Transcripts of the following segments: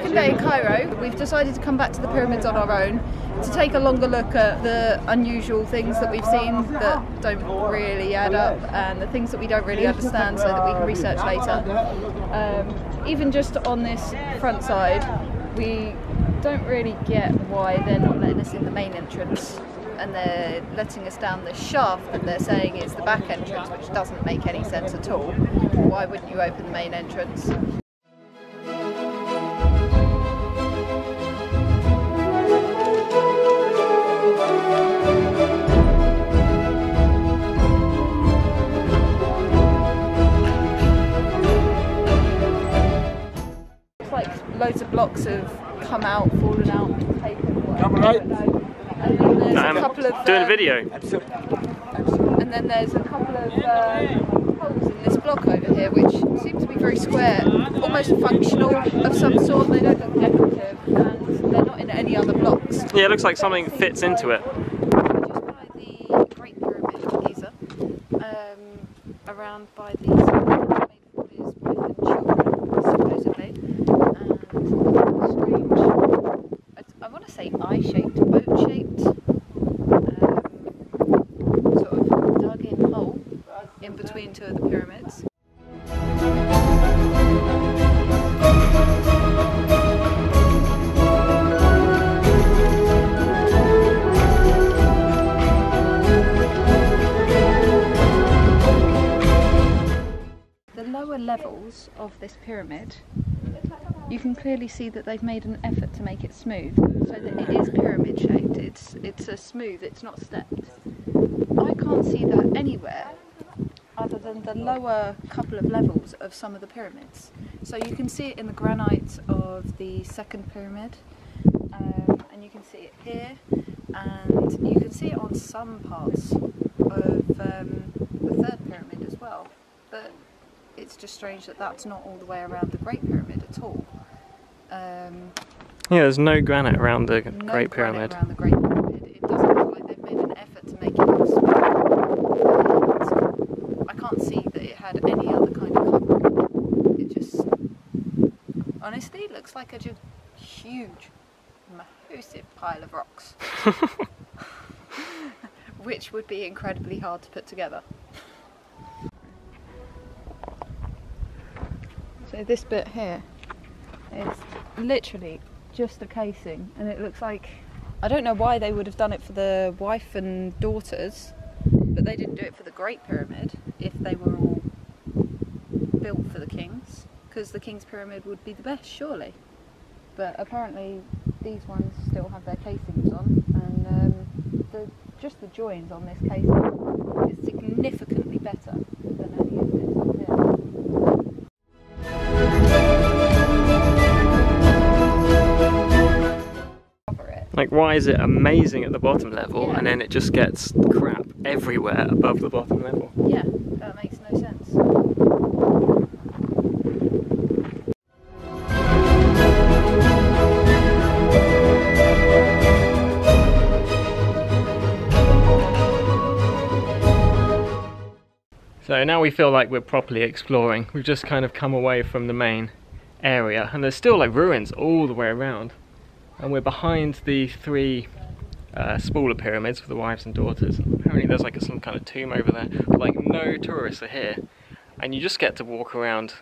second day in Cairo. We've decided to come back to the pyramids on our own to take a longer look at the unusual things that we've seen that don't really add up and the things that we don't really understand so that we can research later. Um, even just on this front side, we don't really get why they're not letting us in the main entrance and they're letting us down the shaft that they're saying is the back entrance, which doesn't make any sense at all. Why wouldn't you open the main entrance? Blocks have come out, fallen out, been taken. Whatever, I. And then there's I'm a couple of doing a uh, video. and then there's a couple of uh, holes in this block over here which seem to be very square, almost functional of some sort. They don't look decorative and they're not in any other blocks. Yeah, it looks like something fits into it. Just by the Great Pyramid of Giza, um, around by the made for his wife and children, supposedly. And strange, I, I want to can clearly see that they've made an effort to make it smooth, so that it is pyramid shaped. It's it's a smooth. It's not stepped. I can't see that anywhere other than the lower couple of levels of some of the pyramids. So you can see it in the granite of the second pyramid, um, and you can see it here, and you can see it on some parts of um, the third pyramid as well. But it's just strange that that's not all the way around the Great Pyramid at all. Um, Yeah, there's no granite around the no Great Pyramid. Around the Great Pyramid. It doesn't look like they've made an effort to make it look smooth. I can't see that it had any other kind of covering. It just, honestly, looks like a just huge, massive pile of rocks. Which would be incredibly hard to put together. So this bit here is literally just the casing and it looks like I don't know why they would have done it for the wife and daughters but they didn't do it for the Great Pyramid if they were all built for the kings because the king's pyramid would be the best surely. But apparently these ones still have their casings on and um, the, just the joins on this casing is significantly better Like, why is it amazing at the bottom level Yeah. and then it just gets crap everywhere above the bottom level? Yeah, that makes no sense. So now we feel like we're properly exploring. We've just kind of come away from the main area and there's still like ruins all the way around. And we're behind the three uh, smaller pyramids for the wives and daughters. Apparently there's like some kind of tomb over there. Like no tourists are here. And you just get to walk around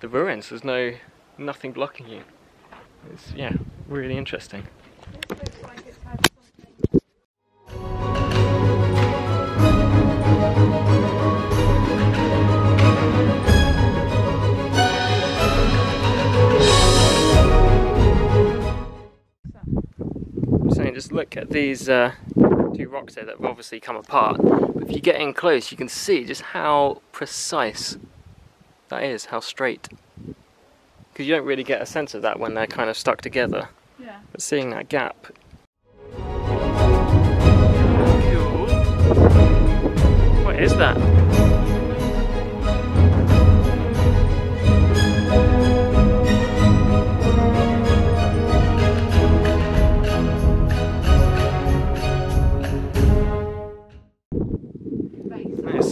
the ruins. There's no nothing blocking you. It's yeah, really interesting. These uh, two rocks there that have obviously come apart. But if you get in close, you can see just how precise that is, how straight. Because you don't really get a sense of that when they're kind of stuck together. Yeah. But seeing that gap. What is that?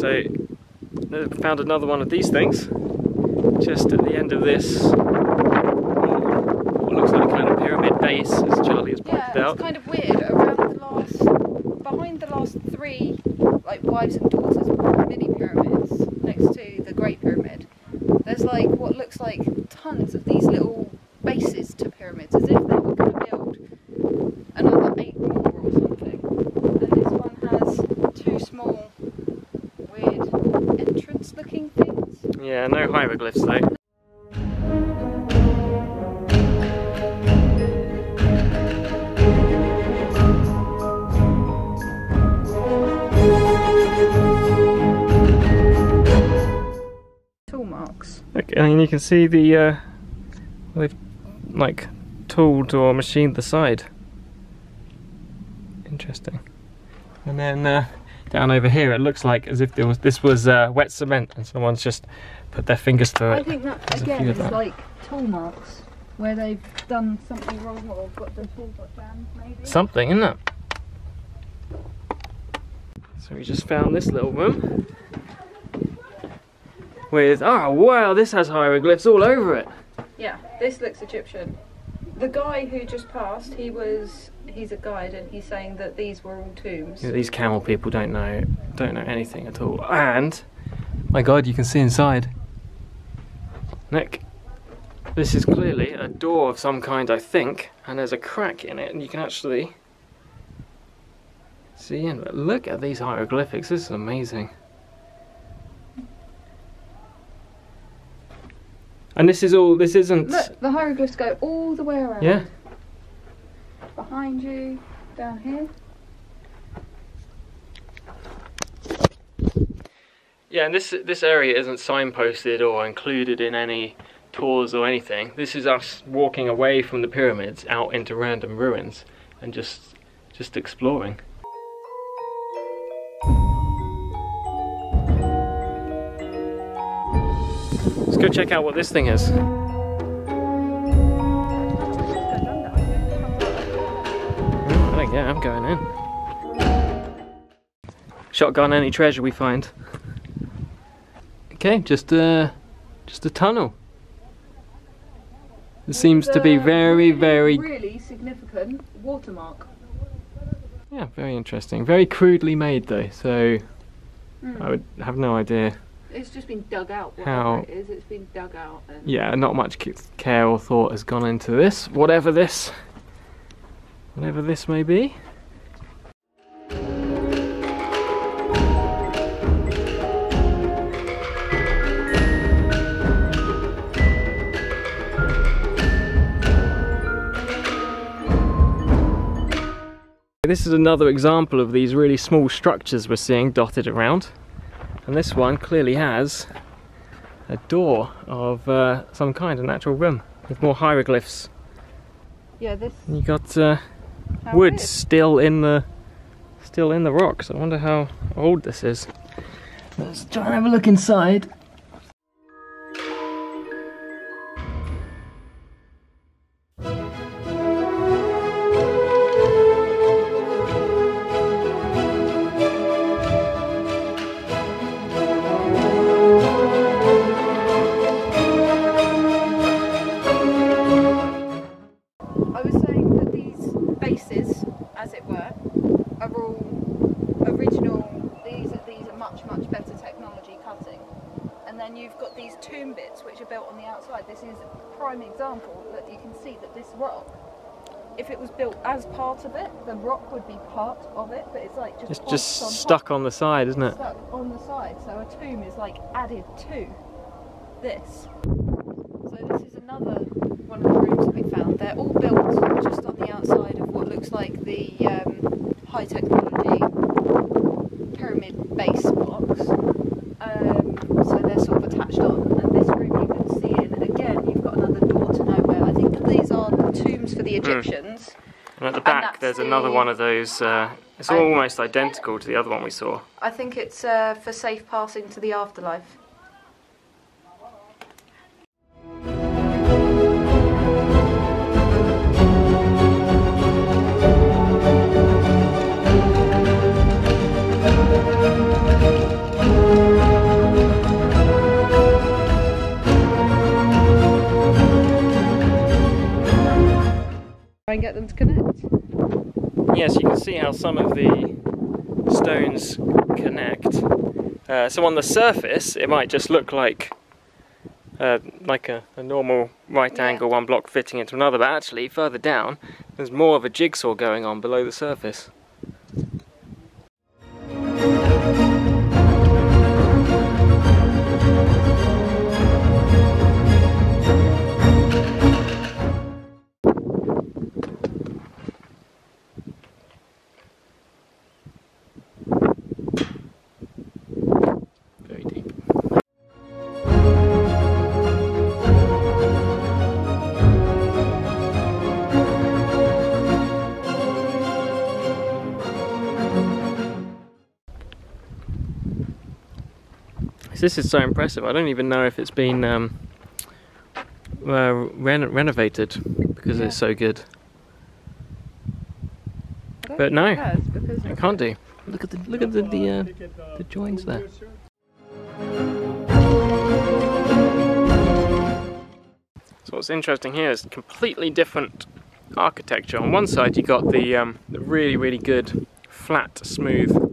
So found another one of these things just at the end of this wall. base, as Charli has pointed Yeah, out. it's kind of weird. Around the last, behind the last three, like wives and daughters of mini pyramids next to the Great Pyramid, there's like what looks like tons of these little bases to pyramids, as if they were going to build another eight more or something. And this one has two small, weird entrance-looking things. Yeah, no hieroglyphs though. Tool marks. Okay, and you can see the uh, they've like tooled or machined the side. Interesting. And then uh, down over here, it looks like as if there was this was uh, wet cement, and someone's just put their fingers through I it. think that There's again is that. like tool marks where they've done something wrong or got the tool got jammed maybe. Something, isn't it? So we just found this little room with oh wow, this has hieroglyphs all over it. Yeah, this looks Egyptian. The guy who just passed, he was he's a guide and he's saying that these were all tombs. Yeah, these camel people don't know don't know anything at all. And my god, you can see inside. Nick, this is clearly a door of some kind, I think, and there's a crack in it, and you can actually see in. But look at these hieroglyphics. This is amazing. And this is all. This isn't. Look, the hieroglyphs go all the way around. Yeah. Behind you, down here. Yeah, and this this area isn't signposted or included in any tours or anything. This is us walking away from the pyramids out into random ruins and just just exploring. Let's go check out what this thing is. I get it, I'm going in. Shotgun any treasure we find. Okay, just uh just a tunnel. It seems to be very, very really significant watermark. yeah, very interesting. Very crudely made though, so Mm. I would have no idea. It's just been dug out. Whatever How- it is, it's been dug out. And Yeah, not much care or thought has gone into this, whatever this whatever this may be. This is another example of these really small structures we're seeing dotted around. And this one clearly has a door of uh, some kind, a natural room, with more hieroglyphs. Yeah, this. And you got uh, wood weird. still in the still in the rocks. I wonder how old this is. Let's try and have a look inside. The rock would be part of it, but it's like just It's just on stuck top, on the side, isn't it? stuck on the side. So a tomb is like added to this. So this is another one of the rooms that we found. They're all built just on the outside of what looks like the um, high technology pyramid base blocks. Um, so they're sort of attached on. And this room you can see in, again, you've got another door to nowhere. I think that these are the tombs for the Egyptians. And at the back, there's the- another one of those. Uh, it's I- almost identical to the other one we saw. I think it's uh, for safe passing to the afterlife. Try and get them to connect. Yes, you can see how some of the stones connect. Uh, so on the surface, it might just look like uh, like a, a, normal right Yeah. angle one block fitting into another, but actually further down, there's more of a jigsaw going on below the surface. This is so impressive. I don't even know if it's been um, uh, ren- renovated because Yeah. it's so good. But no, it has, It can't do. Look at the look at the the, uh, the joins there. So what's interesting here is completely different architecture. On one side you got the, um, the really really good flat smooth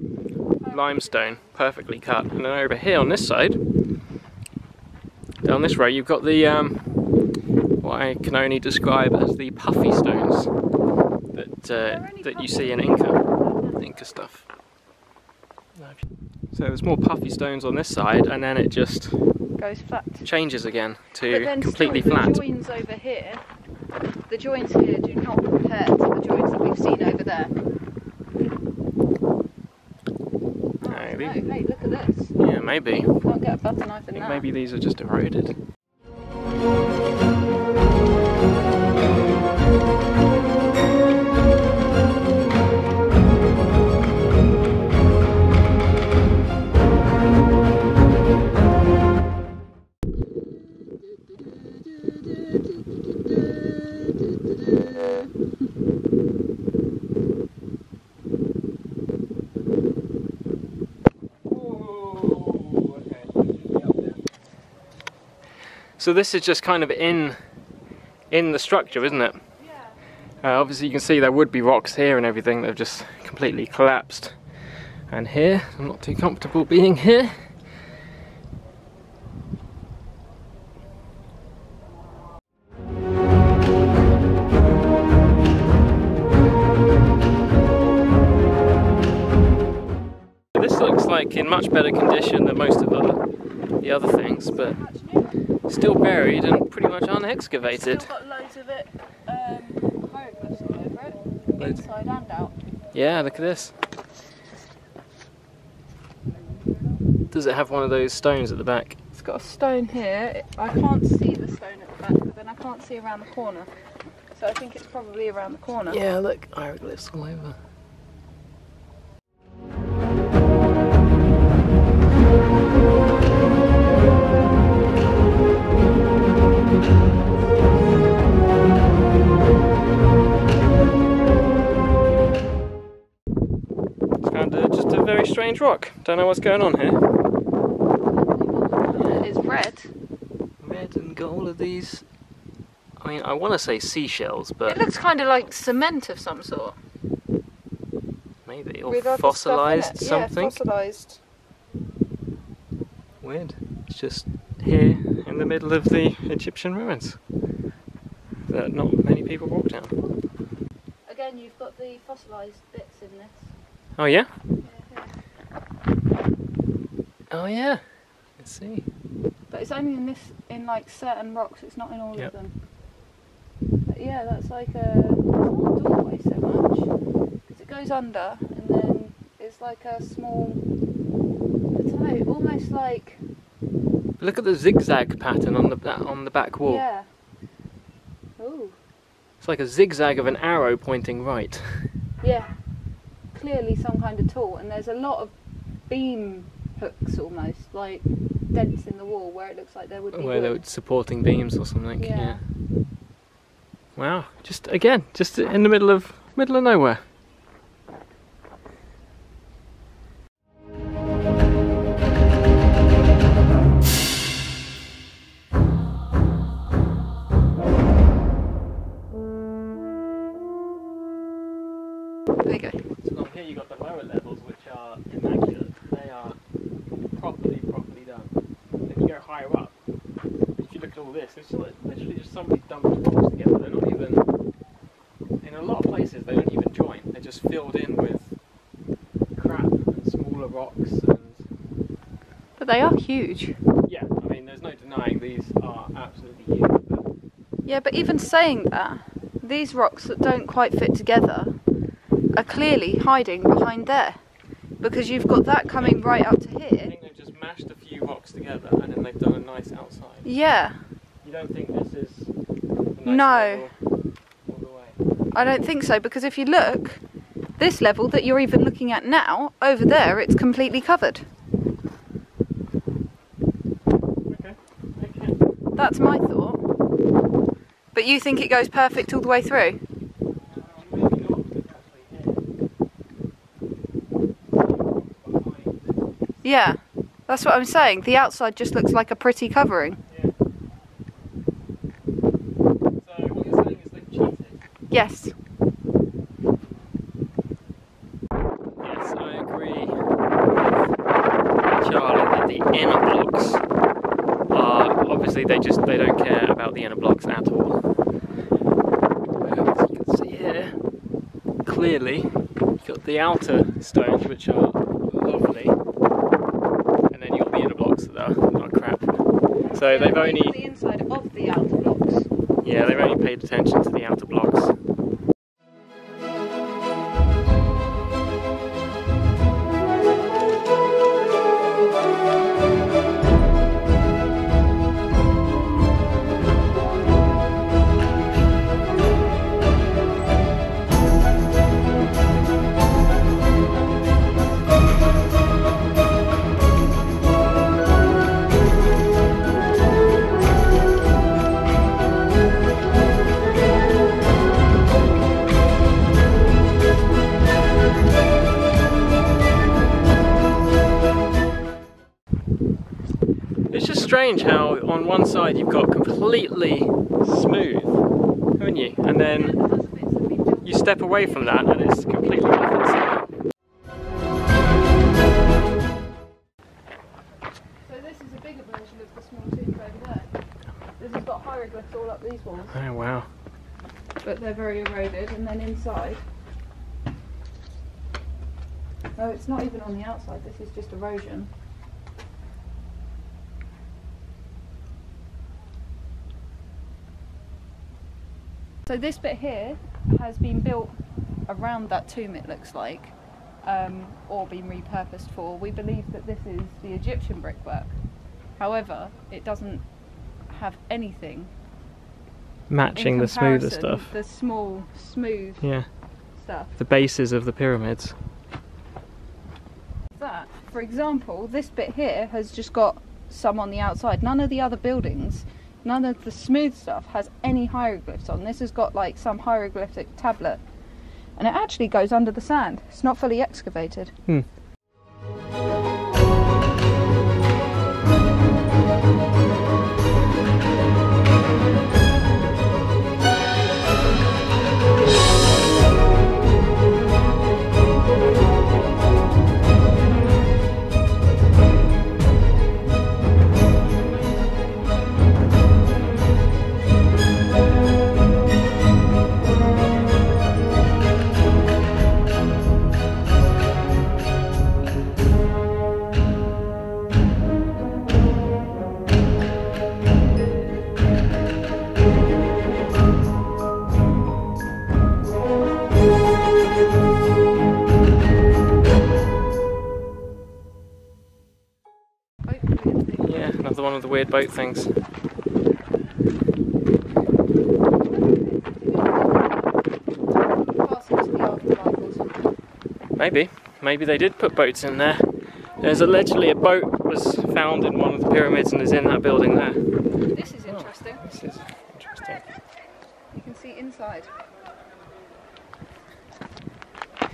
limestone, perfectly cut, and then over here on this side, down this row, you've got the um, what I can only describe as the puffy stones that uh, that you see in Inca Inca stuff. So there's more puffy stones on this side, and then it just goes flat. changes again to completely still, flat. The joins over here, the joins here do not compare to the joins that we've seen over there. Maybe. hey, look at this. Yeah, maybe. Can't get a butter knife in that. maybe these are just eroded. So this is just kind of in in the structure, isn't it? Yeah. Uh, obviously you can see there would be rocks here and everything that have just completely collapsed. And here, I'm not too comfortable being here. This looks like in much better condition than most of the, the other things, but still buried and pretty much unexcavated. Still got loads of it um, hieroglyphs all over it, Loads. inside and out. Yeah, look at this. Does it have one of those stones at the back? It's got a stone here. I can't see the stone at the back, but then I can't see around the corner. So I think it's probably around the corner. Yeah, look, hieroglyphs all over. A very strange rock. Don't know what's going on here. It's red. Red and gold are these. I mean, I want to say seashells, but It looks kind of like cement of some sort. maybe or with other stuff in fossilized something. Yeah, fossilized. Weird. It's just here in the middle of the Egyptian ruins that not many people walk down. Again, you've got the fossilized bits in this. Oh yeah? Oh yeah. Let's see. But it's only in this, in like certain rocks. It's not in all Yep. of them. But yeah, that's like a it's not a doorway so much because it goes under and then it's like a small. I don't know, almost like Look at the zigzag pattern on the uh, on the back wall. yeah. Ooh, It's like a zigzag of an arrow pointing right. yeah. Clearly some kind of tool, and there's a lot of beam hooks almost like dents in the wall where it looks like there would be Where they were wood. supporting beams or something. Yeah. Wow. Just again, just in the middle of middle of nowhere. There you go. So here you've got the lower levels which are immaculate. They are properly, properly done. Then you go higher up. If you look at all this, it's li- literally just somebody dumped rocks together. They're not even. In a lot of places, they don't even join. They're just filled in with crap and smaller rocks. And But they are huge. yeah, I mean, there's no denying these are absolutely huge. But Yeah, but even saying that, these rocks that don't quite fit together are clearly hiding behind there. Because you've got that coming right up to here. Think they've just mashed a few rocks together and then they've done a nice outside. Yeah, You don't think this is nice No. level all the way? I don't think so because if you look, this level that you're even looking at now, over there, it's completely covered. Okay. Okay. That's my thought. But you think it goes perfect all the way through? Uh, Maybe not, actually here. Yeah, that's what I'm saying. The outside just looks like a pretty covering. Yeah. So what you're saying is they've cheated? Yes. Yes, I agree Charli that the inner blocks are obviously they just they don't care about the inner blocks at all. As you can see here, clearly you've got the outer stones which are lovely, and then you've got the inner blocks that are, that are crap. So they've only the inside of the outer blocks. yeah they've only paid attention to the outer blocks. Strange how on one side you've got completely smooth, haven't you? And then you step away from that and it's completely different. So this is a bigger version of the small tube over there. This has got hieroglyphs all up these walls, Oh wow. but they're very eroded. And then inside, oh, it's not even on the outside. This is just erosion. So this bit here has been built around that tomb. It looks like. Um, or been repurposed for. We believe that this is the Egyptian brickwork. However, it doesn't have anything Matching the smoother stuff. The small, smooth Yeah, stuff. the bases of the pyramids. That, for example, this bit here has just got some on the outside. None of the other buildings, none of the smooth stuff has any hieroglyphs on. This has got like some hieroglyphic tablet. And it actually goes under the sand. It's not fully excavated. Hmm. Weird boat things. Maybe. Maybe they did put boats in there. There's allegedly a boat was found in one of the pyramids and is in that building there. This is Oh. interesting. This is interesting. You can see inside. That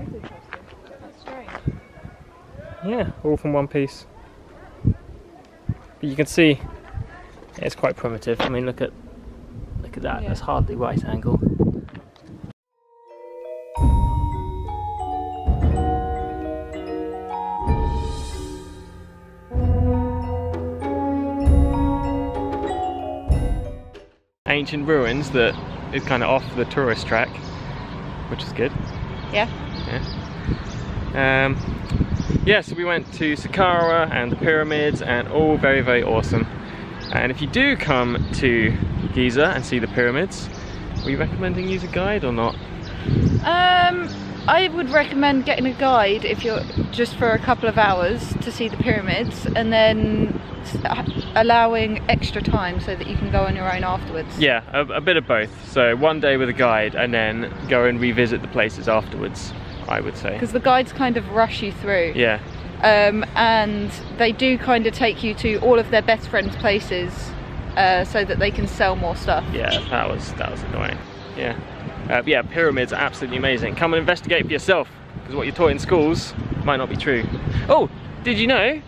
is interesting. That's strange. Yeah, all from one piece. But you can see it's quite primitive. I mean, look at look at that. Yeah. That's hardly right angle. Ancient ruins that is kind of off the tourist track, which is good. Yeah. Yeah. Um, yeah, so we went to Saqqara and the pyramids and all very, very awesome. And if you do come to Giza and see the pyramids, are you recommending use a guide or not? Um, I would recommend getting a guide if you're just for a couple of hours to see the pyramids, and then allowing extra time so that you can go on your own afterwards. Yeah, a, a bit of both. So one day with a guide and then go and revisit the places afterwards, I would say. Because the guides kind of rush you through. Yeah, um, and they do kind of take you to all of their best friends' places uh, so that they can sell more stuff. yeah, that was that was annoying. Yeah, uh, yeah, pyramids are absolutely amazing. Come and investigate for yourself because what you're taught in schools might not be true. Oh, did you know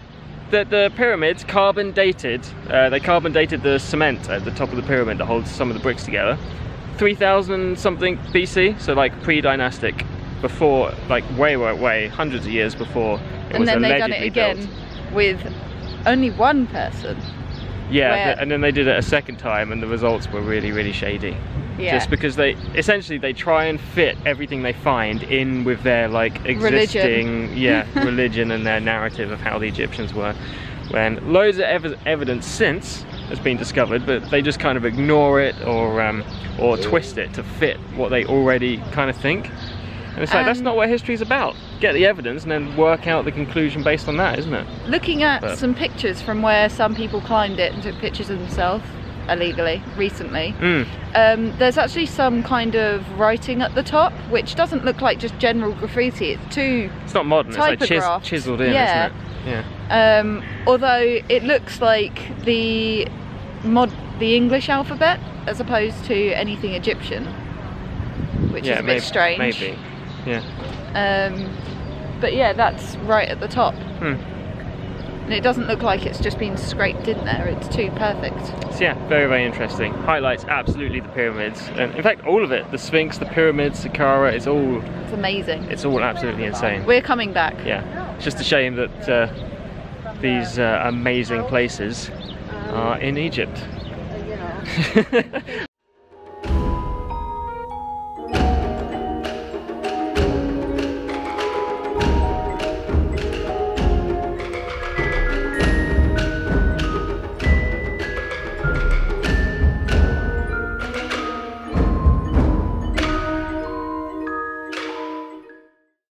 that the pyramids carbon dated? Uh, they carbon dated the cement at the top of the pyramid that holds some of the bricks together. 3000 something BC, so like pre-dynastic, before like way, way, way, hundreds of years before it and was then they done it again built. with only one person. Yeah, where- th- and then they did it a second time, and the results were really, really shady. Yeah. Just because they essentially they try and fit everything they find in with their like Religion. existing yeah religion and their narrative of how the Egyptians were. When loads of ev- evidence since has been discovered, but they just kind of ignore it or um, or twist it to fit what they already kind of think. And it's like that's Um, not what history's about. Get the evidence and then work out the conclusion based on that, isn't it? Looking at But- some pictures from where some people climbed it and took pictures of themselves illegally recently, Mm. um, there's actually some kind of writing at the top, which doesn't look like just general graffiti. It's too It's not modern. It's like chis- chiseled in, Yeah. isn't it? Yeah. Um, although it looks like the mod, the English alphabet, as opposed to anything Egyptian, which yeah, is a bit maybe, strange. Maybe. Yeah. Um, but yeah, that's right at the top, Hmm. and it doesn't look like it's just been scraped in there. It's too perfect. So yeah, very very interesting. Highlights absolutely the pyramids, and in fact all of it. The Sphinx, the pyramids, Saqqara. It's all It's amazing. it's all absolutely insane. We're coming back. Yeah, it's just a shame that uh, these uh, amazing places are in Egypt.